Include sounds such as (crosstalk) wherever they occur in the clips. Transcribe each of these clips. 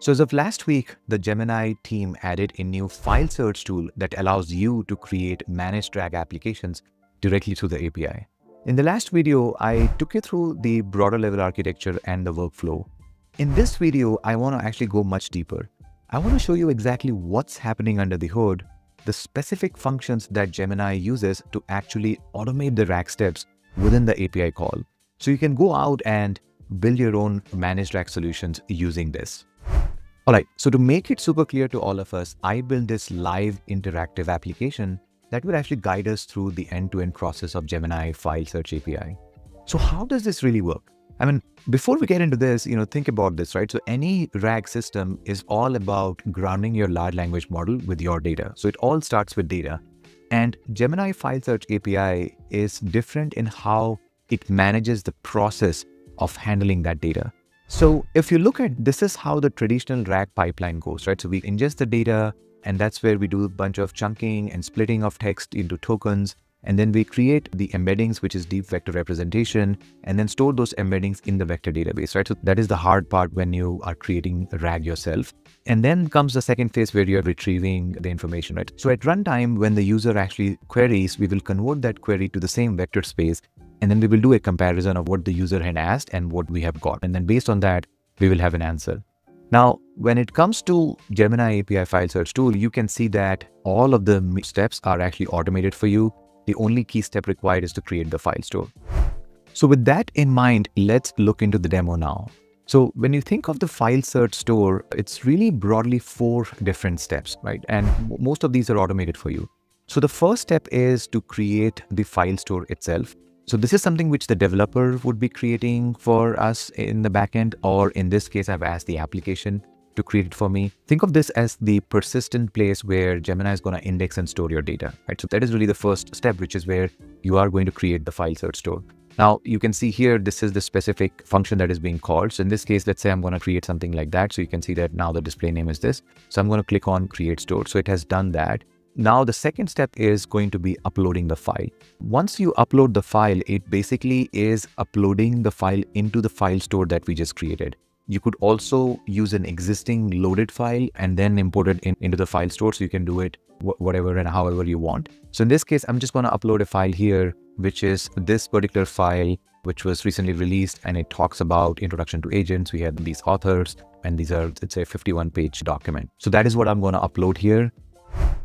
So as of last week, the Gemini team added a new file search tool that allows you to create managed RAG applications directly through the API. In the last video, I took you through the broader level architecture and the workflow. In this video, I want to actually go much deeper. I want to show you exactly what's happening under the hood, the specific functions that Gemini uses to actually automate the RAG steps within the API call. So you can go out and build your own managed RAG solutions using this. All right, so to make it super clear to all of us, I built this live interactive application that will actually guide us through the end-to-end -end process of Gemini File Search API. So how does this really work? I mean, before we get into this, you know, think about this, right? So any RAG system is all about grounding your large language model with your data. So it all starts with data. And Gemini File Search API is different in how it manages the process of handling that data. So if you look at this is how the traditional RAG pipeline goes, right? So we ingest the data and that's where we do a bunch of chunking and splitting of text into tokens. And then we create the embeddings, which is deep vector representation, and then store those embeddings in the vector database, right? So that is the hard part when you are creating RAG yourself. And then comes the second phase where you're retrieving the information, right? So at runtime, when the user actually queries, we will convert that query to the same vector space and then we will do a comparison of what the user had asked and what we have got. And then based on that, we will have an answer. Now, when it comes to Gemini API file search tool, you can see that all of the steps are actually automated for you. The only key step required is to create the file store. So with that in mind, let's look into the demo now. So when you think of the file search store, it's really broadly four different steps, right? And most of these are automated for you. So the first step is to create the file store itself. So this is something which the developer would be creating for us in the backend, or in this case, I've asked the application to create it for me. Think of this as the persistent place where Gemini is going to index and store your data, right? So that is really the first step, which is where you are going to create the file search store. Now you can see here, this is the specific function that is being called. So in this case, let's say I'm going to create something like that. So you can see that now the display name is this. So I'm going to click on create store. So it has done that. Now the second step is going to be uploading the file. Once you upload the file, it basically is uploading the file into the file store that we just created. You could also use an existing loaded file and then import it in, into the file store so you can do it whatever and however you want. So in this case, I'm just going to upload a file here, which is this particular file, which was recently released and it talks about introduction to agents. We had these authors and these are, it's a 51 page document. So that is what I'm going to upload here.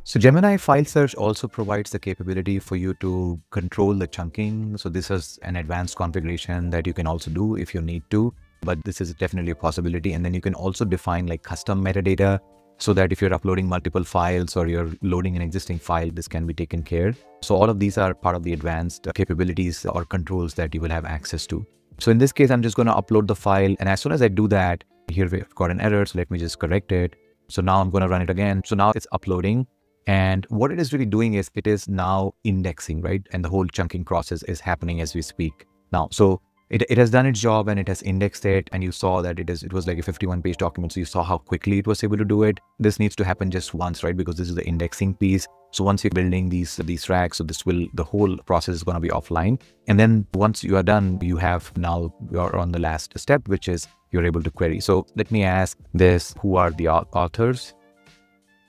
So Gemini File Search also provides the capability for you to control the chunking. So this is an advanced configuration that you can also do if you need to, but this is definitely a possibility. And then you can also define like custom metadata so that if you're uploading multiple files or you're loading an existing file, this can be taken care. So all of these are part of the advanced capabilities or controls that you will have access to. So in this case, I'm just going to upload the file. And as soon as I do that, here we've got an error. So let me just correct it. So now I'm going to run it again. So now it's uploading. And what it is really doing is it is now indexing, right? And the whole chunking process is happening as we speak now. So it, it has done its job and it has indexed it. And you saw that it is it was like a 51 page document. So you saw how quickly it was able to do it. This needs to happen just once right? Because this is the indexing piece. So once you're building these these RAGs so this will the whole process is going to be offline. And then once you are done you have now you're on the last step which is you're able to query. So let me ask this who are the authors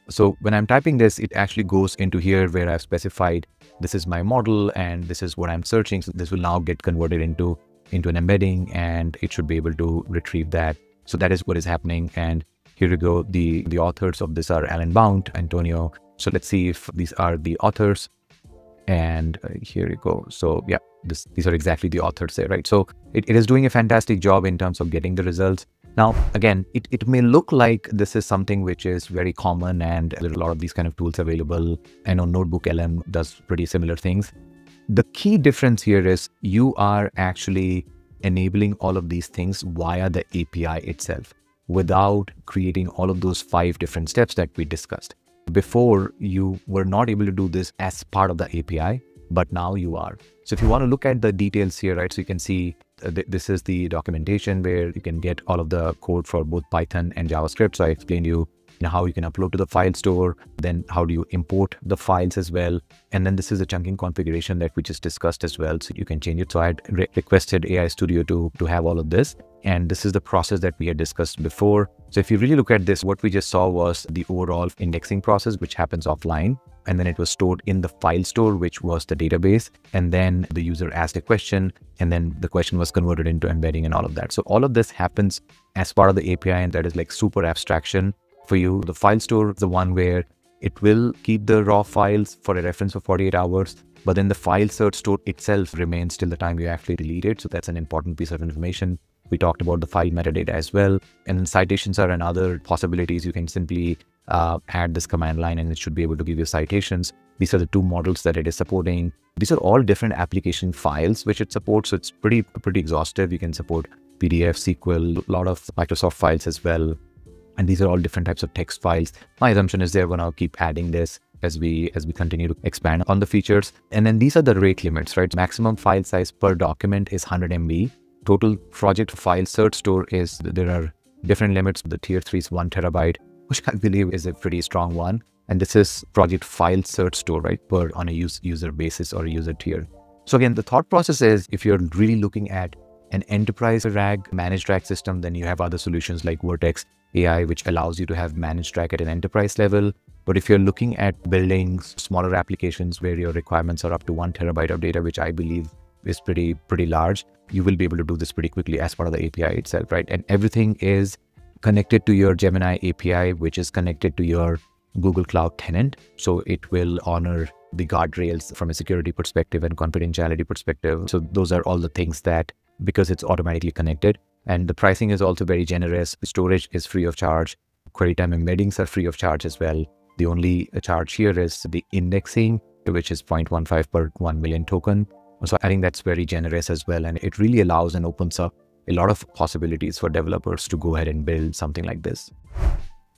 so when I'm typing this, it actually goes into here where I've specified this is my model and this is what I'm searching. So this will now get converted into, into an embedding and it should be able to retrieve that. So that is what is happening. And here we go. The, the authors of this are Alan Blount, Antonio. So let's see if these are the authors. And uh, here you go. So yeah, this, these are exactly the authors there, right? So it, it is doing a fantastic job in terms of getting the results. Now, again, it, it may look like this is something which is very common and there are a lot of these kind of tools available. I know NotebookLM does pretty similar things. The key difference here is you are actually enabling all of these things via the API itself without creating all of those five different steps that we discussed. Before, you were not able to do this as part of the API, but now you are. So if you want to look at the details here, right, so you can see Uh, th this is the documentation where you can get all of the code for both Python and JavaScript. So I explained you, you know, how you can upload to the file store, then how do you import the files as well. And then this is the chunking configuration that we just discussed as well. So you can change it. So I re requested AI Studio to, to have all of this. And this is the process that we had discussed before. So if you really look at this, what we just saw was the overall indexing process, which happens offline. And then it was stored in the file store, which was the database. And then the user asked a question, and then the question was converted into embedding and all of that. So all of this happens as part of the API, and that is like super abstraction for you. The file store is the one where it will keep the raw files for a reference for 48 hours, but then the file search store itself remains till the time you actually delete it. So that's an important piece of information. We talked about the file metadata as well. And citations are another possibilities. You can simply uh, add this command line and it should be able to give you citations. These are the two models that it is supporting. These are all different application files which it supports. So it's pretty, pretty exhaustive. You can support PDF, SQL, a lot of Microsoft files as well. And these are all different types of text files. My assumption is they're going to keep adding this as we as we continue to expand on the features. And then these are the rate limits, right? Maximum file size per document is 100 MB total project file search store is there are different limits. The tier three is one terabyte, (laughs) which I believe is a pretty strong one. And this is project file search store, right, per on a use, user basis or user tier. So again, the thought process is if you're really looking at an enterprise RAG managed RAG system, then you have other solutions like Vertex AI, which allows you to have managed RAG at an enterprise level. But if you're looking at building smaller applications where your requirements are up to one terabyte of data, which I believe is pretty pretty large, you will be able to do this pretty quickly as part of the API itself, right? And everything is connected to your Gemini API, which is connected to your Google Cloud tenant. So it will honor the guardrails from a security perspective and confidentiality perspective. So those are all the things that because it's automatically connected. And the pricing is also very generous. Storage is free of charge. Query time embeddings are free of charge as well. The only charge here is the indexing, which is 0.15 per 1 million token. So I think that's very generous as well. And it really allows and opens up a lot of possibilities for developers to go ahead and build something like this.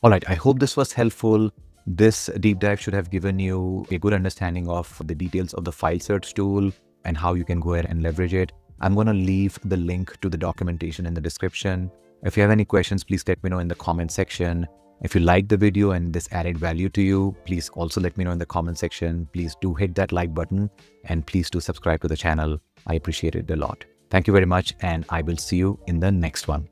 All right, I hope this was helpful. This deep dive should have given you a good understanding of the details of the file search tool and how you can go ahead and leverage it. I'm going to leave the link to the documentation in the description. If you have any questions, please let me know in the comment section. If you liked the video and this added value to you, please also let me know in the comment section. Please do hit that like button and please do subscribe to the channel. I appreciate it a lot. Thank you very much and I will see you in the next one.